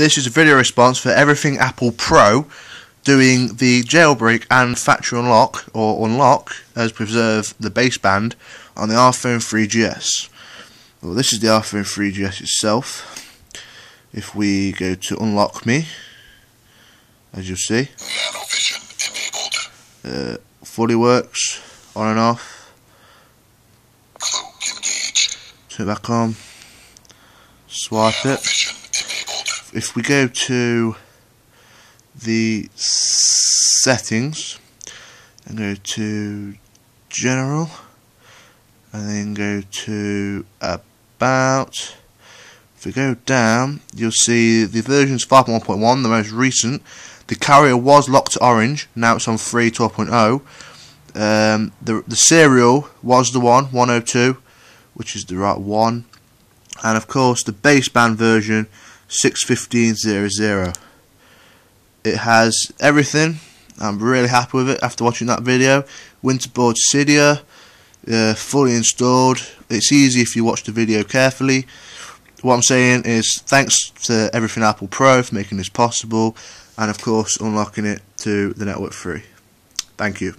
This is a video response for Everything Apple Pro doing the jailbreak and factory unlock or unlock as preserve the baseband on the iPhone 3GS. Well, this is the iPhone 3GS itself. If we go to unlock me, as you'll see, uh, fully works on and off. Turn it back on. Swipe it. If we go to the settings and go to general and then go to about if we go down you'll see the version's 5.1.1 the most recent. The carrier was locked to orange now it's on 3 12.0 um, the, the serial was the one 102 which is the right one. And of course the baseband version 615.00 it has everything. I'm really happy with it after watching that video. Winterboard Cydia, uh, fully installed. It's easy if you watch the video carefully. What I'm saying is thanks to Everything Apple Pro for making this possible and of course unlocking it to the network free. Thank you.